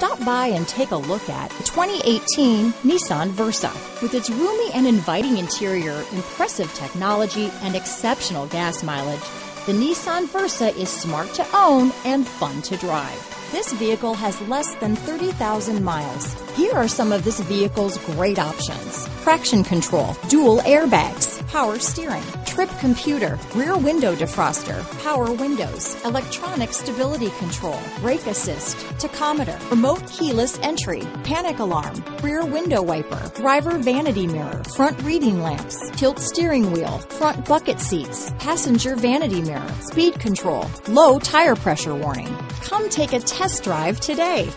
Stop by and take a look at the 2018 Nissan Versa. With its roomy and inviting interior, impressive technology, and exceptional gas mileage, the Nissan Versa is smart to own and fun to drive. This vehicle has less than 30,000 miles. Here are some of this vehicle's great options. Traction control, dual airbags, power steering, trip computer, rear window defroster, power windows, electronic stability control, brake assist, tachometer, remote keyless entry, panic alarm, rear window wiper, driver vanity mirror, front reading lamps, tilt steering wheel, front bucket seats, passenger vanity mirror, speed control, low tire pressure warning. Come take a test drive today.